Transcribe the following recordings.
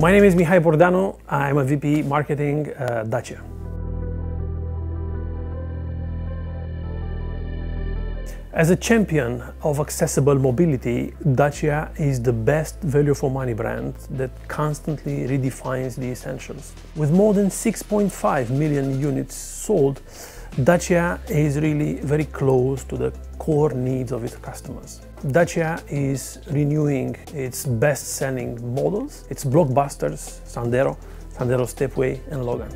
My name is Mihai Bordeanu. I'm a VP Marketing uh, Dacia. As a champion of accessible mobility, Dacia is the best value for money brand that constantly redefines the essentials. With more than 6.5 million units sold, Dacia is really very close to the core needs of its customers. Dacia is renewing its best-selling models, its blockbusters, Sandero, Sandero Stepway and Logan.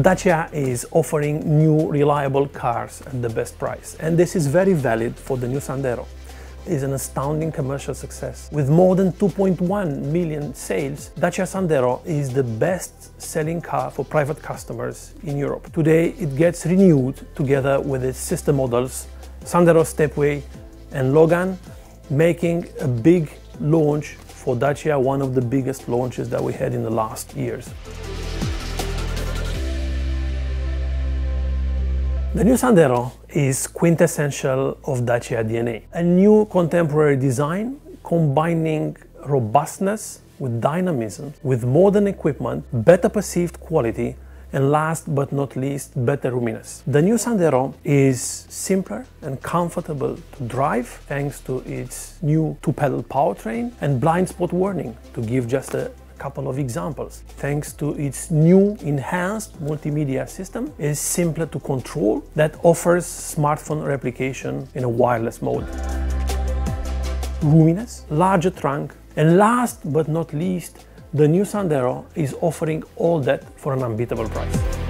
Dacia is offering new reliable cars at the best price and this is very valid for the new Sandero. Is an astounding commercial success. With more than 2.1 million sales, Dacia Sandero is the best selling car for private customers in Europe. Today it gets renewed together with its sister models Sandero Stepway and Logan, making a big launch for Dacia, one of the biggest launches that we had in the last years. The new Sandero is quintessential of Dacia DNA. A new contemporary design combining robustness with dynamism, with modern equipment, better perceived quality, and last but not least, better roominess. The new Sandero is simpler and comfortable to drive thanks to its new two-pedal powertrain and blind spot warning to give just a couple of examples. Thanks to its new enhanced multimedia system, it is simpler to control that offers smartphone replication in a wireless mode. Roominess, larger trunk, and last but not least, the new Sandero is offering all that for an unbeatable price.